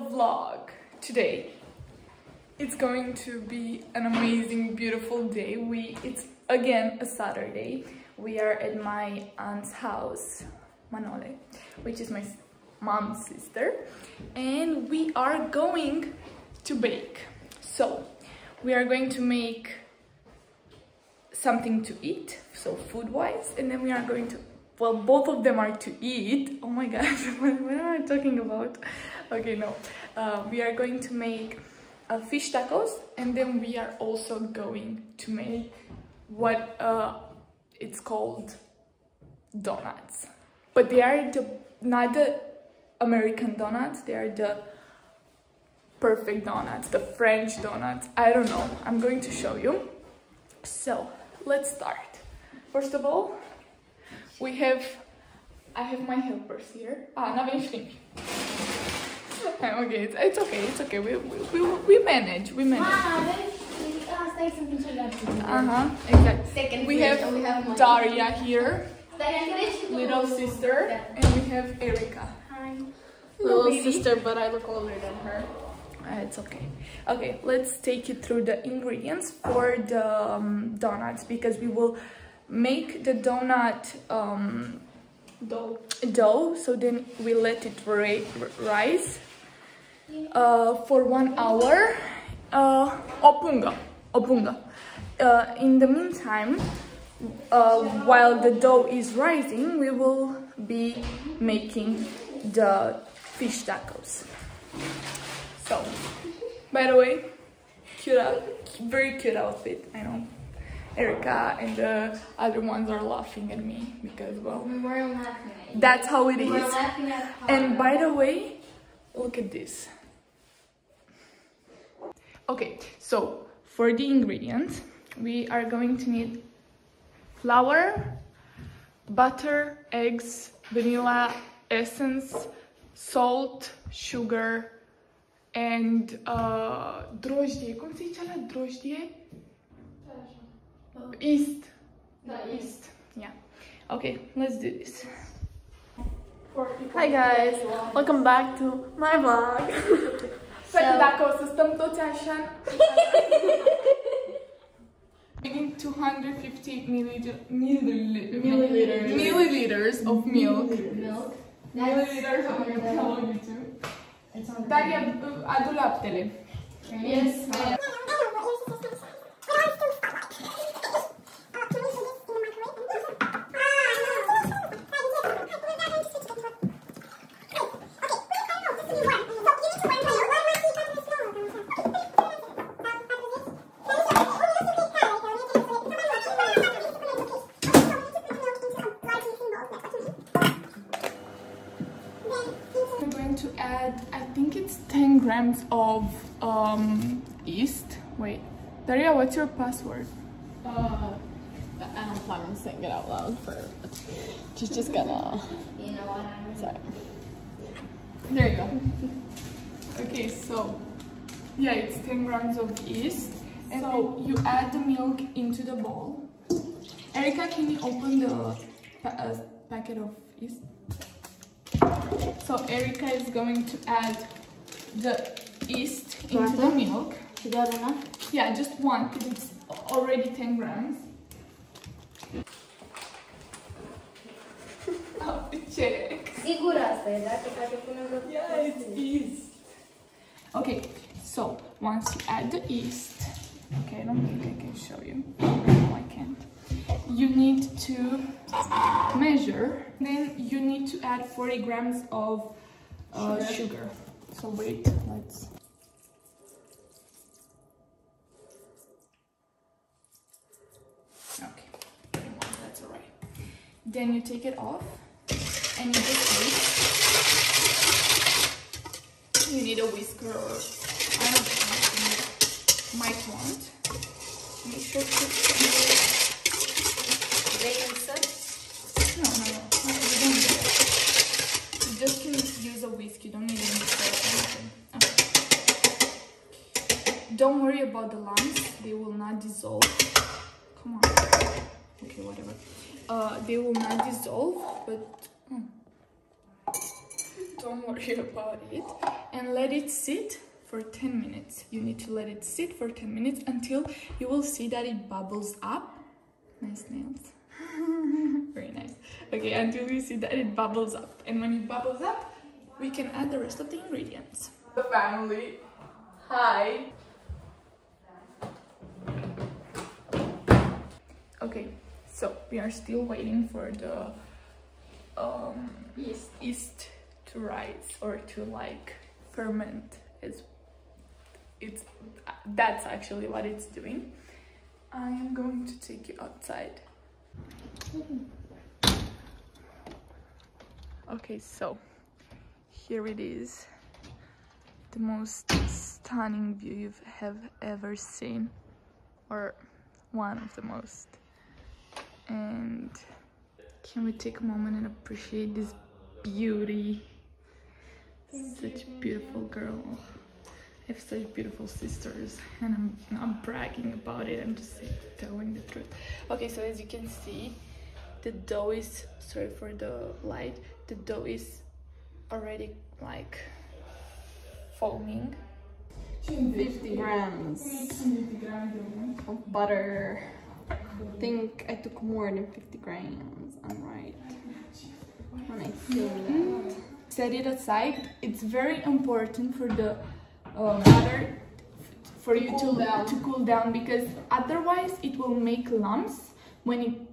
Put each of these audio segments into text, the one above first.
vlog today. It's going to be an amazing, beautiful day. We It's again a Saturday. We are at my aunt's house, Manole, which is my mom's sister. And we are going to bake. So, we are going to make something to eat, so food-wise, and then we are going to well both of them are to eat oh my gosh what, what am i talking about okay no. Uh, we are going to make uh, fish tacos and then we are also going to make what uh, it's called donuts. But they are the not the american donuts they are the perfect donuts the french donuts. I don't know. I'm going to show you. So let's start. First of all we have I have my helpers here. Ah, na okay, it's, it's okay, it's okay. We, we, we, manage, we manage. Uh-huh, exactly. We have, we have Daria here, little sister, and we have Erica. Hi. Little sister, but I look older than her. Uh, it's okay. Okay, let's take you through the ingredients for the um, donuts because we will make the donut um, dough. dough so then we let it rise uh, for one hour uh, opunga opunga. Uh, in the meantime uh, while the dough is rising we will be making the fish tacos. So by the way cute very cute outfit i know. Erica and the other ones are laughing at me because, well, we laughing that's how it is. and by the way, look at this. Okay, so for the ingredients, we are going to need flour, butter, eggs, vanilla essence, salt, sugar, and uh, drojdie. Cum se zice la drojdie? East. The east. Yeah. Okay, let's do this. Hi guys, welcome back to my vlog. so, dacă o să stăm toți așa... Making 250 milliliters, milliliters, milliliters, milliliters of milk. Milk. Milliliters of milk. Hello, YouTube. Daria, adu laptele. Yes. grams of um, yeast. Wait, Daria, what's your password? Uh, I don't plan on saying it out loud for. She's just gonna. You know what? I'm sorry. There you go. okay, so yeah, it's 10 grams of yeast. And so you add the milk into the bowl. Erica, can you open the pa uh, packet of yeast? So Erica is going to add the yeast into the milk. Together enough? Yeah, just one because it's already 10 grams. check. Sigur asta e, dacă poate punem Yeah, it's yeast. Okay, so once you add the yeast, okay, I don't think I can show you. No, I can't. You need to measure, then you need to add 40 grams of uh, sugar. sugar. So wait, let's... Okay, that's alright. Then you take it off and you just whisk. You need a whisker or I don't know, you might want. Make sure to... They insert? No, no, no, no, you don't need it. You just can use a whisk, you don't need any Don't worry about the lumps, they will not dissolve. Come on. Okay, whatever. Uh, they will not dissolve, but... Hmm. don't worry about it. And let it sit for 10 minutes. You need to let it sit for 10 minutes until you will see that it bubbles up. Nice nails. Very nice. Okay until you see that it bubbles up. And when it bubbles up we can add the rest of the ingredients. The family. Hi. Okay so we are still waiting for the um yeast, yeast to rise or to like ferment. Is it's that's actually what it's doing. I am going to take you outside. Okay so here it is. The most stunning view you have ever seen or one of the most and can we take a moment and appreciate this beauty? Such a beautiful girl. I have such beautiful sisters and I'm not bragging about it. I'm just telling the truth. Okay so as you can see the dough is sorry for the light the dough is already like foaming. 50 grams of butter. Think I took more than 50 grams. I'm right. When I feel that. set it aside it's very important for the uh, butter for you cool to to cool down because otherwise it will make lumps when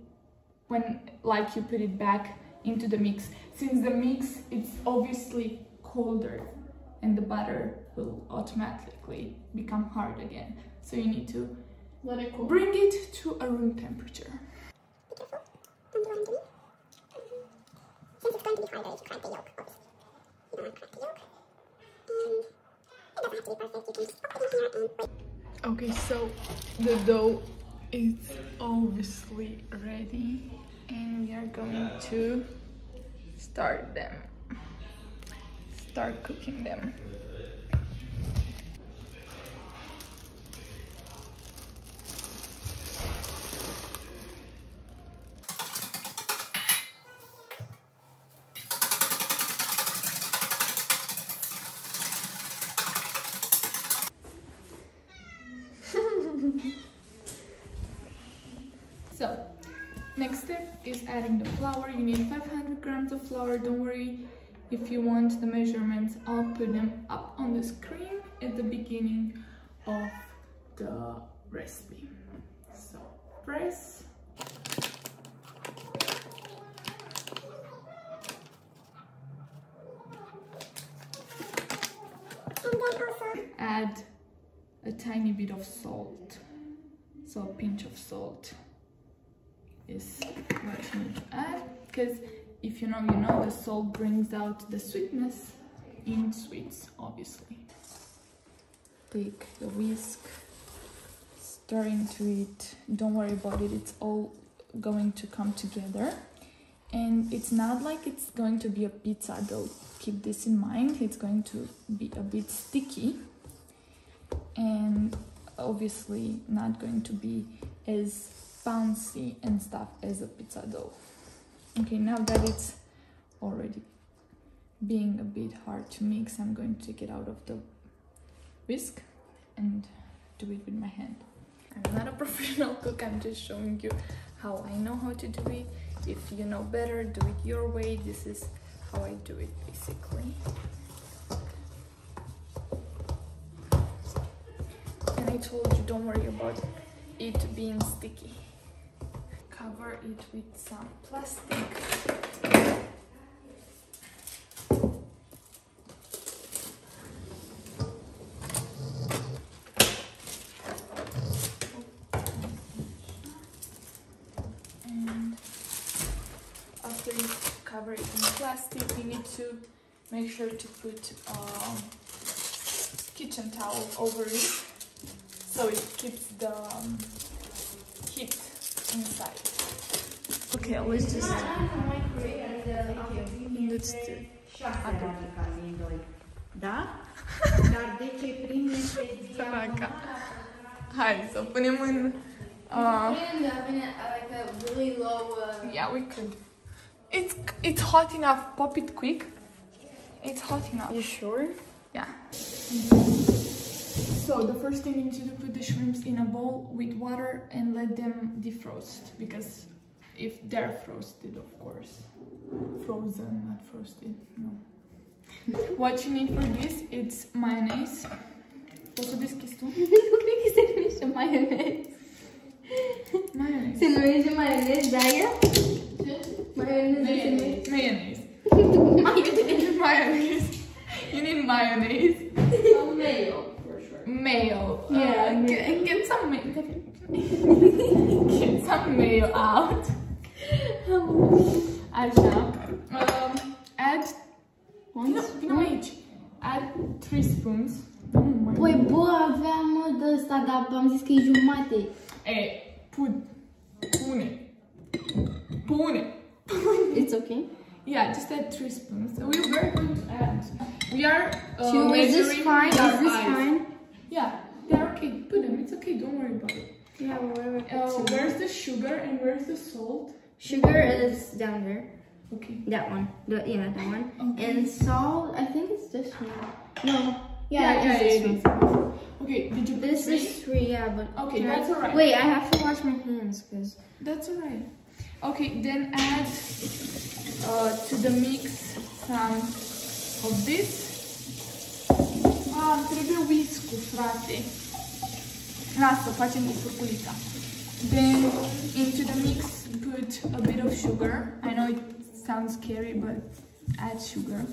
when like you put it back into the mix since the mix it's obviously colder and the butter will automatically become hard again so you need to Let it cool. bring it to a room temperature. Okay, so the dough is obviously ready and we are going to start them. Start cooking them. So, next step is adding the flour. You need 500 grams of flour. Don't worry if you want the measurements, I'll put them up on the screen at the beginning of the recipe. So, press. Add a tiny bit of salt. So, a pinch of salt is what you need to add because if you know you know the salt brings out the sweetness in sweets obviously. Take the whisk stir into it. Don't worry about it. It's all going to come together. And it's not like it's going to be a pizza. Dough keep this in mind. It's going to be a bit sticky. And obviously not going to be as bouncy and stuff as a pizza dough. Okay, now that it's already being a bit hard to mix, I'm going to take it out of the whisk and do it with my hand. I'm not a professional cook, I'm just showing you how I know how to do it. If you know better, do it your way. This is how I do it basically. And I told you, don't worry about it being sticky. Cover it with some plastic. And after you cover it in plastic, you need to make sure to put um, kitchen towel over it so it keeps the um, heat inside. Okay, let's just let's do Da? Dar de ce prim este Săraca. Hai să punem în... And oven it at like a really low. Uh, yeah, we could. It's it's hot enough. Pop it quick, It's hot enough. You sure? Yeah. So the first thing you need to do put the shrimps in a bowl with water and let them defrost because if they're frosted of course. Frozen, not frosted, no. what you need for this, it's mayonnaise. Poți să deschizi tu? Nu cred că se numește maionez. Mayonnaise. Se numește maionez de aia? Maionez se numește... Mayonnaise. Mayonnaise. You need mayonnaise. Sau mayo, for sure. Mayo. Yeah, Uh, mayo. get, get some mayo. get some mayo out. Așa. Um, add. Vino, vino aici. Add 3 spoons. Păi bă, aveam de ăsta, dar am zis că e jumate. E, put. Pune. Pune. It's okay. Yeah, just add 3 spoons. We're very going to add. We are uh, So is this fine? Is this eyes. fine? Yeah, they're okay. Put them. It's okay. Don't worry about it. Yeah, whatever. Uh, where's the sugar and where's the salt? Sugar is down there. Okay. That one. The, yeah, that one. Okay. And salt, I think it's this one. No. Yeah, Yeah, yeah, yeah, one. Okay, did you put This three? is three, yeah, but Okay, that's alright. Wait, I have to wash my hands because That's alright. Okay, then add uh, to the mix some of this. Ah, trebuie whisk frate. Lasă, facem cu furculița. Then into the mix put a bit of sugar. I know it sounds scary, but add sugar.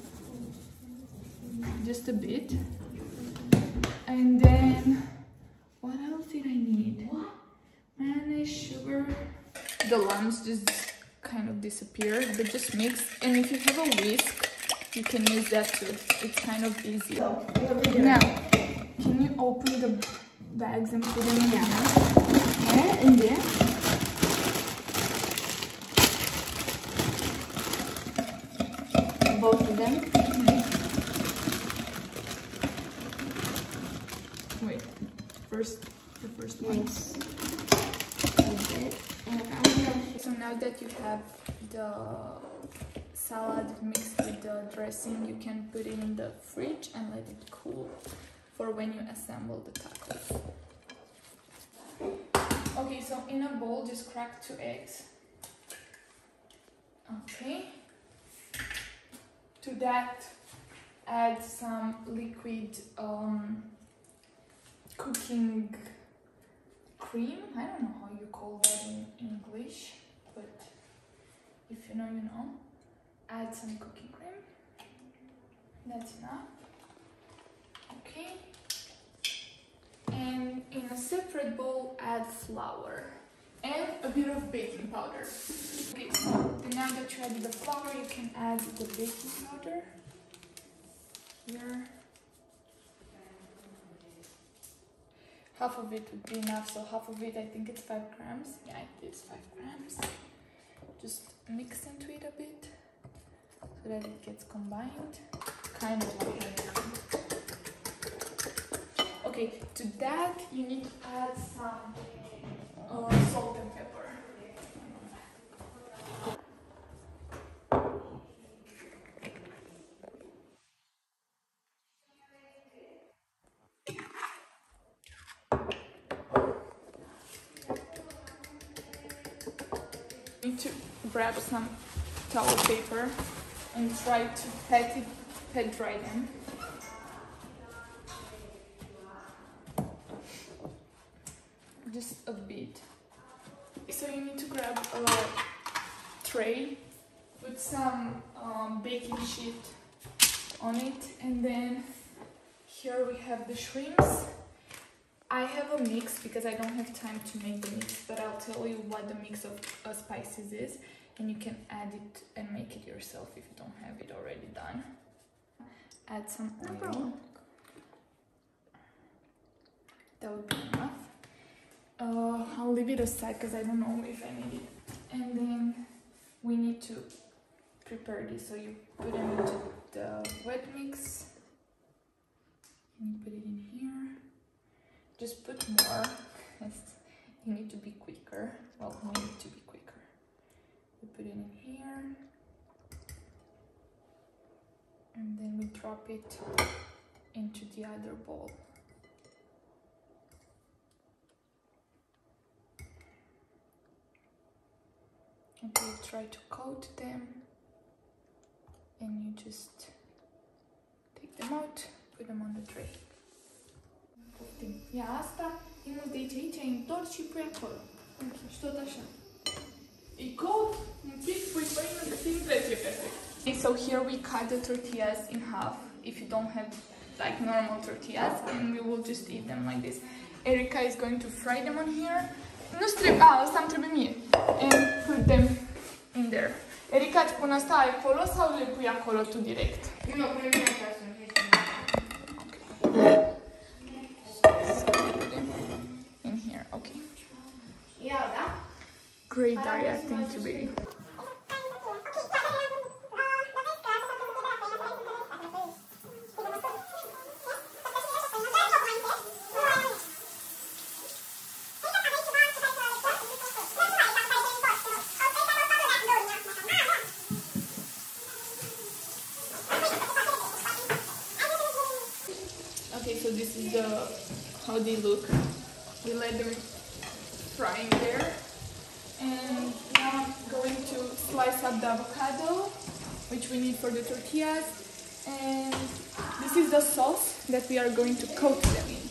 Just a bit. And then what else did I need? Mayonnaise, sugar. The lumps just kind of disappear, but just mix. And if you have a whisk, you can use that too. It's kind of easy. Now, can you open the bags and put them in here? yeah, in there. Both of them. Wait, first, the first one. Nice. A bit. And I'm gonna So now that you have salad mixed with the dressing, you can put it in the fridge and let it cool for when you assemble the tacos. Okay, so in a bowl, just crack two eggs. Okay. To that, add some liquid um, cooking cream. I don't know how you call that in English, but if you know, you know. Add some cooking cream. That's enough. Okay. And in a separate bowl, add flour and a bit of baking powder. Okay, so now that you added the flour, you can add the baking powder. Here. half of it would be enough so half of it i think it's five grams yeah it is five grams just mix into it a bit so that it gets combined. Kind of like okay to that you need to add some uh, salt and pepper grab some towel paper and try to pat it, pat dry them. Just a bit. So you need to grab a tray, put some um, baking sheet on it, and then here we have the shrimps. I have a mix because I don't have time to make the mix, but I'll tell you what the mix of uh, spices is, and you can add it and make it yourself if you don't have it already done. Add some oil. That would be enough. Uh, I'll leave it aside because I don't know if I need it. And then we need to prepare this. So you put it into the wet mix. And you put it in here just put more you need to be quicker well we need to be put it in here and then we drop it into the other bowl. and Okay, try to coat them and you just take them out, put them on the tray. Poftim. Ia asta, imul de aici, aici, îi întorci și pui acolo. Ok, și tot așa. Îi coat, un pic, pui făină de timp, trece perfect. Okay, so here we cut the tortillas in half if you don't have like normal tortillas and we will just eat them like this. Erika is going to fry them on here. Nu trebuie, a, ah, asta îmi trebuie mie. And put them in there. Erika, îți pun asta acolo sau le pui acolo tu direct? Nu, pune bine așa să nu So put them in here, okay. Iau, da? Great, directing to you, baby. Okay, so this is the how they look. We let them fry in there. And now I'm going to slice up the avocado, which we need for the tortillas. And this is the sauce that we are going to coat them in.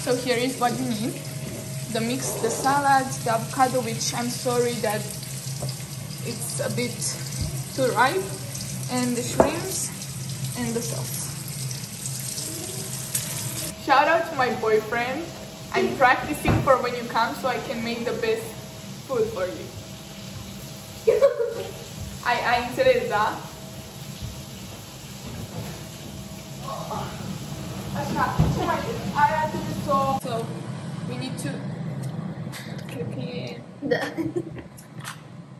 So here is what you need. The mix, the salad, the avocado, which I'm sorry that it's a bit too ripe, and the shrimps and the sauce. Shout out to my boyfriend. I'm practicing for when you come so I can make the best food for you. ai, ai înțeles, să. So, we need to... E...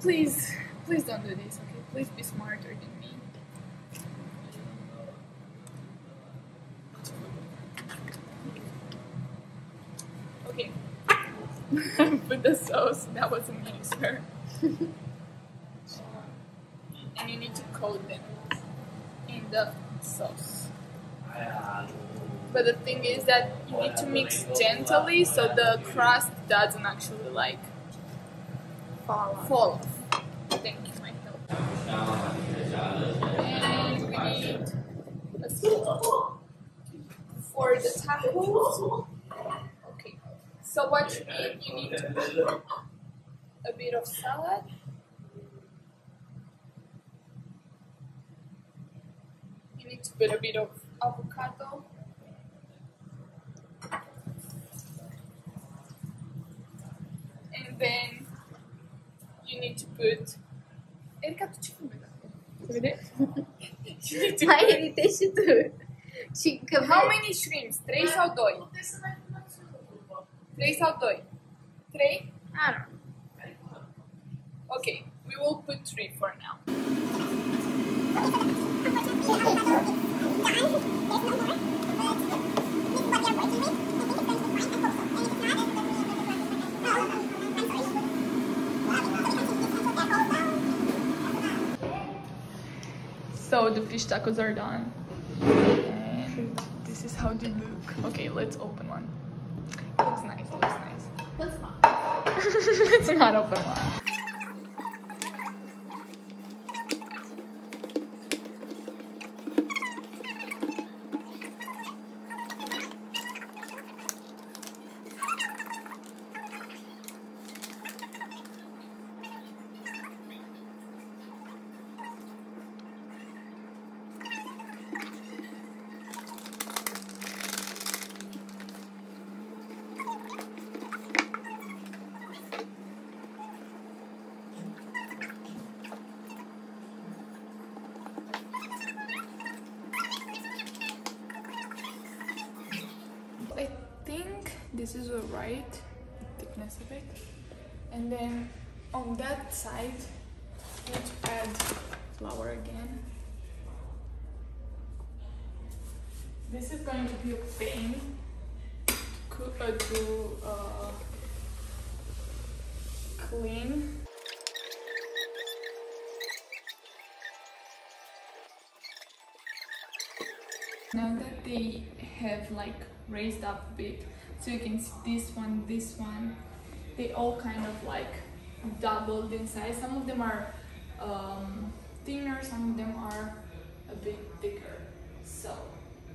Please, please don't do this, okay? Please be smarter than me. Okay. Put the sauce. That wasn't me, sir. But the thing is that you need to mix gently so the crust doesn't actually like Fall off. fall off. Thank you, my help. And we need a spoon for the tacos. Okay. So what you need, you need to put a bit of salad. You need to put a bit of avocado. Then you need to put. Erica, tu ce filmezi acum? Se vede? You need to Mai put- și tu. Și că How many shrimps? 3 sau 2? 3 sau 2? 3? I don't know. Okay, we will put 3 for now. The fish tacos are done. And this is how they look. Okay, let's open one. Looks nice, looks nice. Let's not. let's not open one. This is the right thickness of it. And then on that side, to add flour again. This is going to be a pain to, uh, to uh, clean. Now that they have like raised up a bit, so you can see this one, this one, they all kind of like doubled in size. Some of them are um, thinner, some of them are a bit thicker. So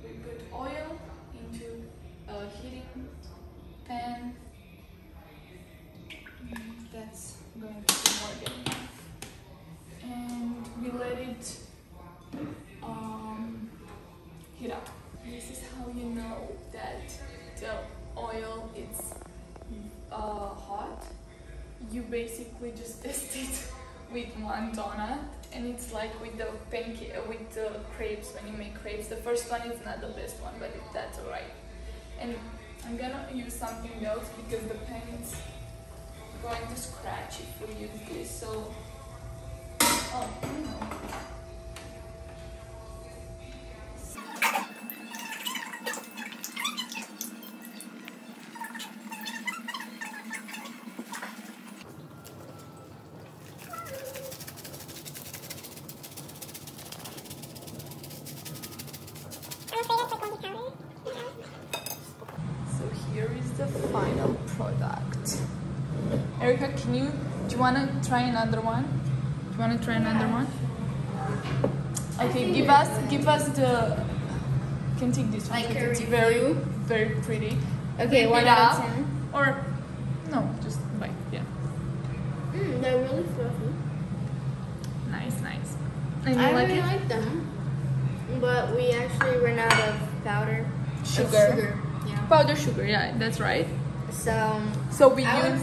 we put oil into a heating pan. Basically just test it with one donut, and it's like with the pancake, uh, with the crepes. When you make crepes, the first one is not the best one, but that's alright. And I'm gonna use something else because the pan is going to scratch if we use this. So, oh, no. Do you want to try another one? Do you want to try another one? Okay, give us, give us the, can take this one. Like it's very, very pretty. Okay, one out of ten. Or, no, just like, yeah. Mm, they're really fluffy. Nice, nice. And you I like really it? like them, but we actually ran out of powder. of Sugar. sugar. Yeah. Powder sugar, yeah, that's right. So So we I use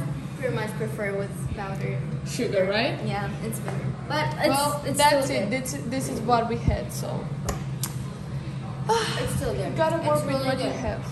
much prefer with powder. sugar, right? Yeah, it's better. But it's, well, it's that's it. Good. This, this is what we had, so. It's still good. You gotta work with really what you have.